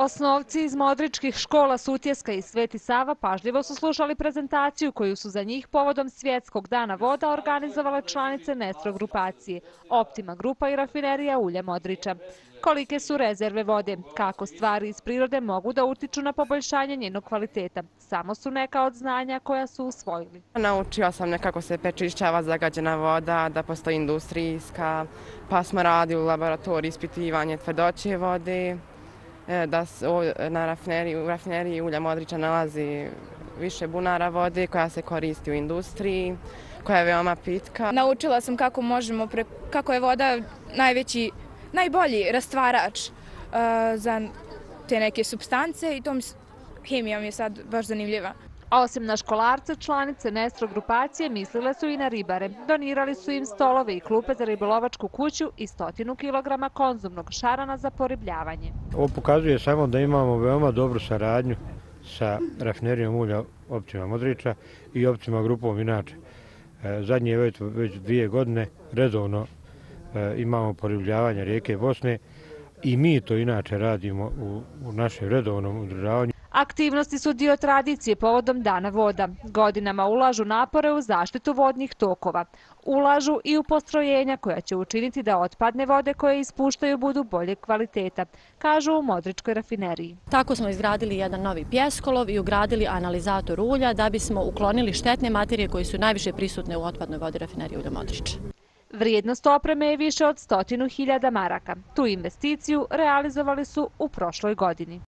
Osnovci iz modričkih škola Sutjeska i Sveti Sava pažljivo su slušali prezentaciju koju su za njih povodom Svjetskog dana voda organizovala članice Nestro grupacije, Optima grupa i rafinerija Ulja Modriča. Kolike su rezerve vode, kako stvari iz prirode mogu da utiču na poboljšanje njenog kvaliteta. Samo su neka od znanja koja su usvojili. Naučio sam nekako se pečišćava zagađena voda, da postoji industrijska, pa smo radili u laboratoriji ispitivanje tvrdoće vode, E, da se na rafineriji, u rafineriji Ulja Modrića nalazi više bunara vode koja se koristi u industriji, koja je veoma pitka. Naučila sam kako možemo, pre, kako je voda najveći, najbolji rastvarač uh, za te neke substance i tom hemija mi je sad baš zanimljiva. A osim na školarce, članice Nestro grupacije mislile su i na ribare. Donirali su im stolove i klupe za ribolovačku kuću i stotinu kilograma konzumnog šarana za poribljavanje. Ovo pokazuje samo da imamo veoma dobru saradnju sa rafinerijom ulja općima Modrića i općima grupom inače. E, zadnje već, već dvije godine redovno e, imamo poribljavanje rijeke Bosne i mi to inače radimo u, u našem redovnom udržavanju. Aktivnosti su dio tradicije povodom Dana voda. Godinama ulažu napore u zaštitu vodnih tokova. Ulažu i u postrojenja koja će učiniti da otpadne vode koje ispuštaju budu bolje kvaliteta, kažu u Modričkoj rafineriji. Tako smo izgradili jedan novi pjeskolov i ugradili analizator ulja da bismo uklonili štetne materije koje su najviše prisutne u otpadnoj vodi rafinerije ulja Modriča. Vrijednost opreme je više od stotinu hiljada maraka. Tu investiciju realizovali su u prošloj godini.